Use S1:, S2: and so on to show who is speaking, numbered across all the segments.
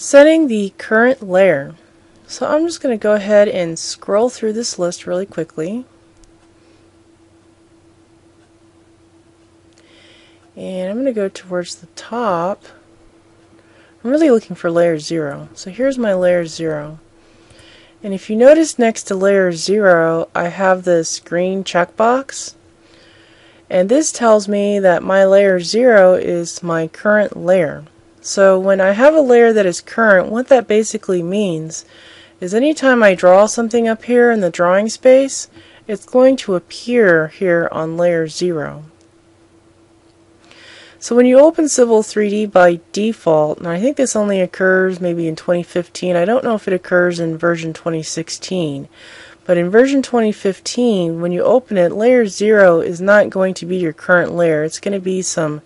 S1: Setting the current layer. So I'm just going to go ahead and scroll through this list really quickly. And I'm going to go towards the top. I'm really looking for layer 0. So here's my layer 0. And if you notice next to layer 0, I have this green checkbox. And this tells me that my layer 0 is my current layer. So when I have a layer that is current, what that basically means is anytime I draw something up here in the drawing space, it's going to appear here on layer 0. So when you open Civil 3D by default, and I think this only occurs maybe in 2015, I don't know if it occurs in version 2016, but in version 2015, when you open it, layer 0 is not going to be your current layer. It's going to be some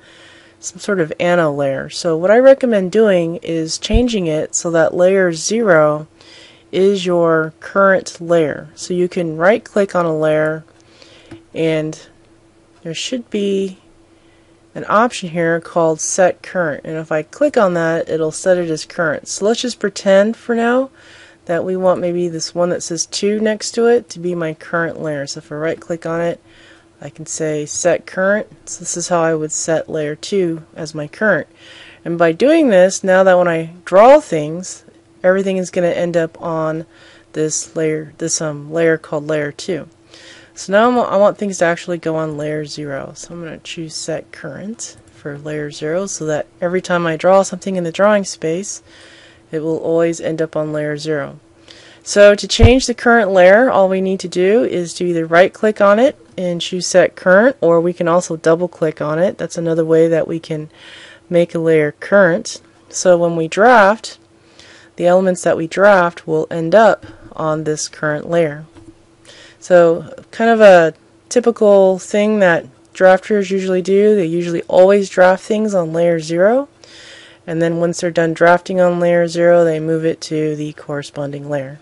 S1: some sort of ano layer. So what I recommend doing is changing it so that layer 0 is your current layer. So you can right click on a layer and there should be an option here called set current and if I click on that it'll set it as current. So let's just pretend for now that we want maybe this one that says 2 next to it to be my current layer. So if I right click on it I can say set current. So this is how I would set layer 2 as my current. And by doing this, now that when I draw things, everything is going to end up on this layer, this um, layer called layer 2. So now I want things to actually go on layer 0. So I'm going to choose set current for layer 0 so that every time I draw something in the drawing space, it will always end up on layer 0. So to change the current layer, all we need to do is to either right click on it and choose set current or we can also double click on it. That's another way that we can make a layer current. So when we draft, the elements that we draft will end up on this current layer. So kind of a typical thing that drafters usually do, they usually always draft things on layer 0 and then once they're done drafting on layer 0 they move it to the corresponding layer.